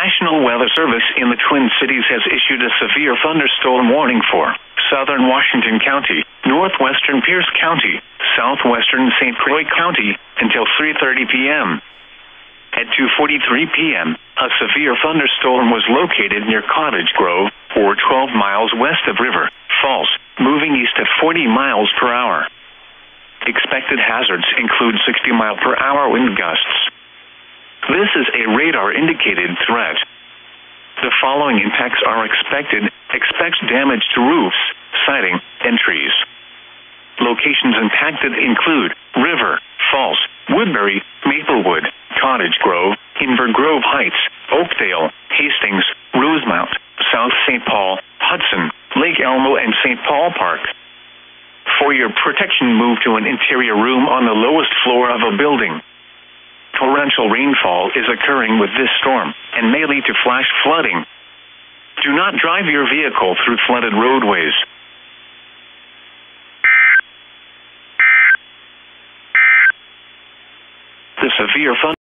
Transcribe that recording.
National Weather Service in the Twin Cities has issued a severe thunderstorm warning for southern Washington County, northwestern Pierce County, southwestern St. Croix County until 3:30 p.m. At 2:43 p.m., a severe thunderstorm was located near Cottage Grove, or 12 miles west of River Falls, moving east at 40 miles per hour. Expected hazards include 60 mile per hour wind gusts. Is a radar indicated threat. The following impacts are expected. Expect damage to roofs, siding, and trees. Locations impacted include River, Falls, Woodbury, Maplewood, Cottage Grove, Inver Grove Heights, Oakdale, Hastings, Rosemount, South St. Paul, Hudson, Lake Elmo, and St. Paul Park. For your protection, move to an interior room on the lowest floor of a building. Torrential rainfall is occurring with this storm and may lead to flash flooding. Do not drive your vehicle through flooded roadways. The severe